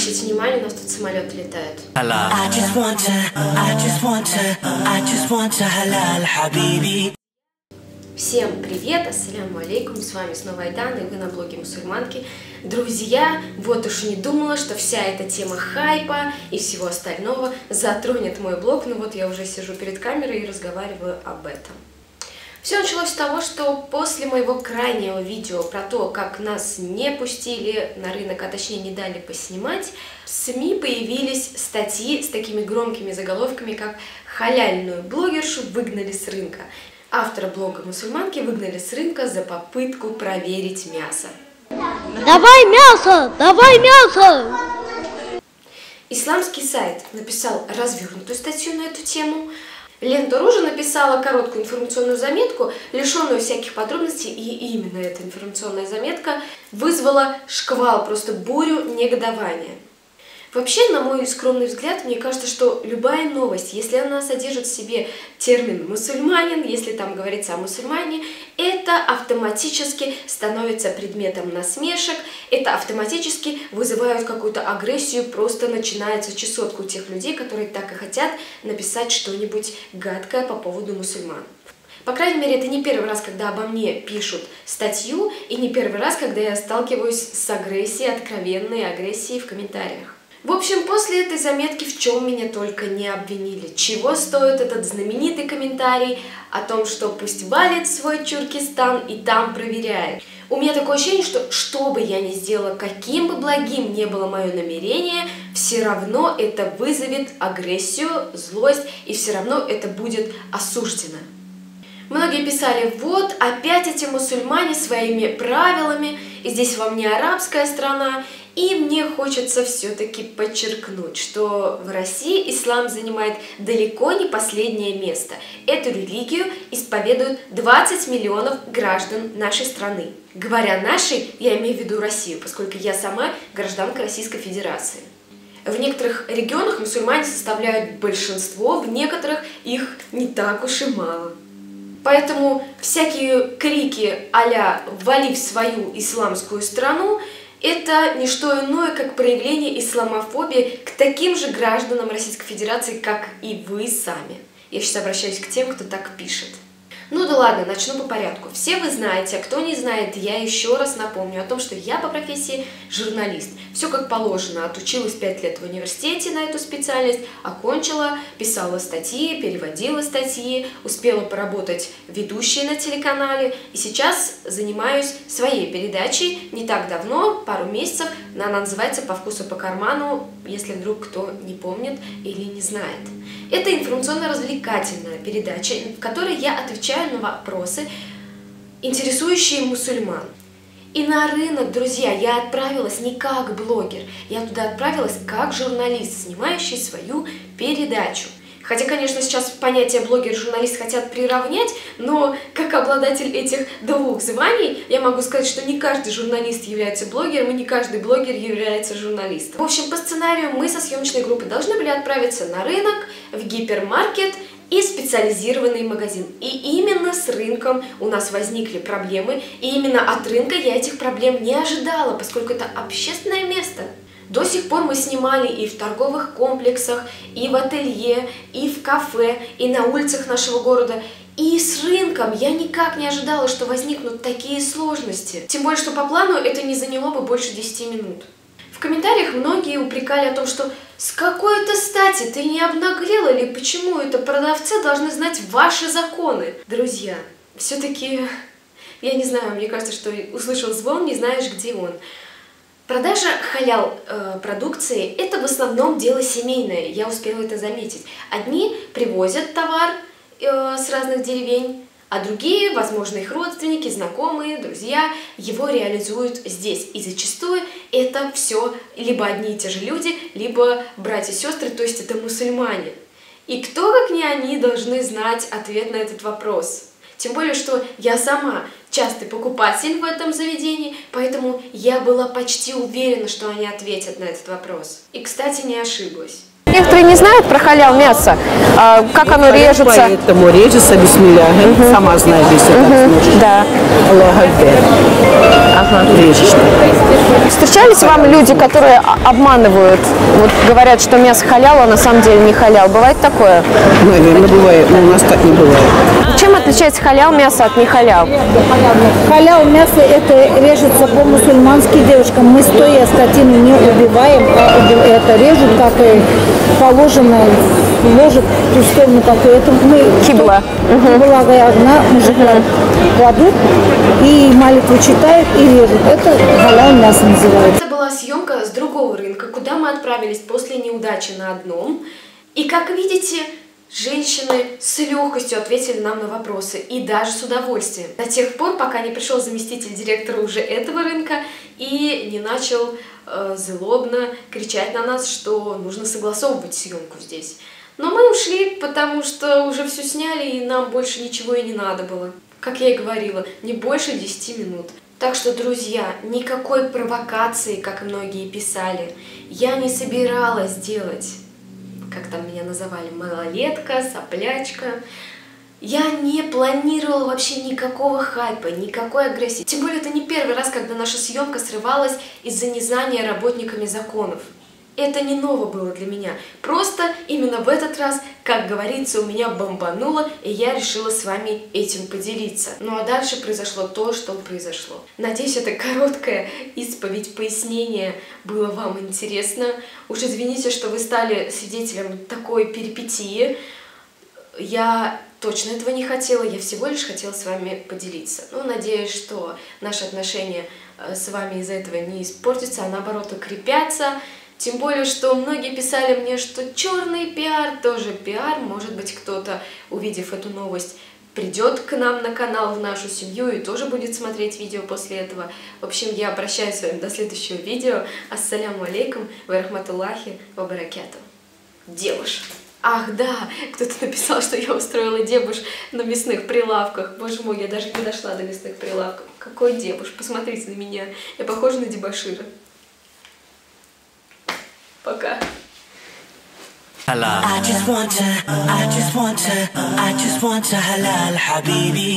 обращайте внимание, у нас тут самолет летает. I just want to, I just want to, I just want to halal habibi. Всем привет, ассаляму алейкум, с вами снова Айдан, и вы на блоге мусульманки. Друзья, вот уж не думала, что вся эта тема хайпа и всего остального затронет мой блог, но вот я уже сижу перед камерой и разговариваю об этом. Все началось с того, что после моего крайнего видео про то, как нас не пустили на рынок, а точнее не дали поснимать, в СМИ появились статьи с такими громкими заголовками, как «Халяльную блогершу выгнали с рынка». Автора блога «Мусульманки» выгнали с рынка за попытку проверить мясо. Давай мясо! Давай мясо! Исламский сайт написал развернутую статью на эту тему. Лента Ружа написала короткую информационную заметку, лишенную всяких подробностей, и именно эта информационная заметка вызвала шквал, просто бурю негодования. Вообще, на мой скромный взгляд, мне кажется, что любая новость, если она содержит в себе термин «мусульманин», если там говорится о мусульмане, это автоматически становится предметом насмешек, это автоматически вызывает какую-то агрессию, просто начинается чесотка у тех людей, которые так и хотят написать что-нибудь гадкое по поводу мусульман. По крайней мере, это не первый раз, когда обо мне пишут статью, и не первый раз, когда я сталкиваюсь с агрессией, откровенной агрессией в комментариях. В общем, после этой заметки в чем меня только не обвинили. Чего стоит этот знаменитый комментарий о том, что пусть валит свой Чуркистан и там проверяет. У меня такое ощущение, что что бы я ни сделала, каким бы благим не было мое намерение, все равно это вызовет агрессию, злость, и все равно это будет осуждено. Многие писали, вот опять эти мусульмане своими правилами, и здесь вам не арабская страна, и мне хочется все-таки подчеркнуть, что в России ислам занимает далеко не последнее место. Эту религию исповедуют 20 миллионов граждан нашей страны. Говоря «нашей», я имею в виду Россию, поскольку я сама гражданка Российской Федерации. В некоторых регионах мусульмане составляют большинство, в некоторых их не так уж и мало. Поэтому всякие крики а-ля «вали в свою исламскую страну» это не что иное, как проявление исламофобии к таким же гражданам Российской Федерации, как и вы сами. Я сейчас обращаюсь к тем, кто так пишет. Ну да ладно, начну по порядку. Все вы знаете, а кто не знает, я еще раз напомню о том, что я по профессии журналист. Все как положено. Отучилась 5 лет в университете на эту специальность, окончила, писала статьи, переводила статьи, успела поработать ведущей на телеканале. И сейчас занимаюсь своей передачей не так давно, пару месяцев. Она называется «По вкусу по карману», если вдруг кто не помнит или не знает. Это информационно-развлекательная передача, в которой я отвечаю на вопросы, интересующие мусульман. И на рынок, друзья, я отправилась не как блогер, я туда отправилась как журналист, снимающий свою передачу. Хотя, конечно, сейчас понятие блогер-журналист хотят приравнять, но как обладатель этих двух званий, я могу сказать, что не каждый журналист является блогером, и не каждый блогер является журналистом. В общем, по сценарию мы со съемочной группой должны были отправиться на рынок, в гипермаркет и специализированный магазин. И именно с рынком у нас возникли проблемы, и именно от рынка я этих проблем не ожидала, поскольку это общественное место. До сих пор мы снимали и в торговых комплексах, и в ателье, и в кафе, и на улицах нашего города. И с рынком я никак не ожидала, что возникнут такие сложности. Тем более, что по плану это не заняло бы больше 10 минут. В комментариях многие упрекали о том, что с какой-то стати ты не обнаглела или почему это продавцы должны знать ваши законы? Друзья, все-таки, я не знаю, мне кажется, что услышал звон, не знаешь, где он. Продажа халял э, продукции – это в основном дело семейное, я успела это заметить. Одни привозят товар э, с разных деревень, а другие, возможно, их родственники, знакомые, друзья, его реализуют здесь. И зачастую это все либо одни и те же люди, либо братья и сестры, то есть это мусульмане. И кто, как не они, должны знать ответ на этот вопрос? Тем более, что я сама частый покупатель в этом заведении, поэтому я была почти уверена, что они ответят на этот вопрос. И, кстати, не ошиблась. Некоторые не знают про халял мясо, а, как оно режется. Поэтому режется бисмилля. Сама знаю, если так слушать. Да. Аллах Акбар. режешь. Встречались вам люди, которые обманывают, вот говорят, что мясо халял, а на самом деле не халял? Бывает такое? Наверное, бывает, но у нас так не бывает. Чем отличается халял мясо от не халял? Халял мясо это режется по-мусульмански девушкам. Мы стоя скотину не убиваем, а это режут, как и положено, ту сторону, как и это мы... Кибла. Кибла одна, мужика кладут и молитву читают и режут. Это халял мясо называется. Это была съемка с другого рынка, куда мы отправились после неудачи на одном. И как видите, женщины с легкостью ответили нам на вопросы и даже с удовольствием. До тех пор, пока не пришел заместитель директора уже этого рынка и не начал э, злобно кричать на нас, что нужно согласовывать съемку здесь. Но мы ушли, потому что уже все сняли, и нам больше ничего и не надо было. Как я и говорила, не больше 10 минут. Так что, друзья, никакой провокации, как многие писали, я не собиралась делать, как там меня называли, малолетка, соплячка. Я не планировала вообще никакого хайпа, никакой агрессии. Тем более это не первый раз, когда наша съемка срывалась из-за незнания работниками законов. Это не ново было для меня. Просто именно в этот раз, как говорится, у меня бомбануло, и я решила с вами этим поделиться. Ну а дальше произошло то, что произошло. Надеюсь, это короткая исповедь, пояснение было вам интересно. Уж извините, что вы стали свидетелем такой перипетии. Я точно этого не хотела, я всего лишь хотела с вами поделиться. Ну, надеюсь, что наши отношения э, с вами из-за этого не испортятся, а наоборот укрепятся. Тем более, что многие писали мне, что черный пиар тоже пиар. Может быть, кто-то, увидев эту новость, придет к нам на канал, в нашу семью и тоже будет смотреть видео после этого. В общем, я прощаюсь с вами до следующего видео. Ассаляму алейкум, ва рахматуллахи, ва баракату. Девуш. Ах, да, кто-то написал, что я устроила дебуш на мясных прилавках. Боже мой, я даже не дошла до мясных прилавков. Какой дебуш? Посмотрите на меня. Я похожа на дебашира. Booker. I just want to, I just want to, I just want to halal habibi.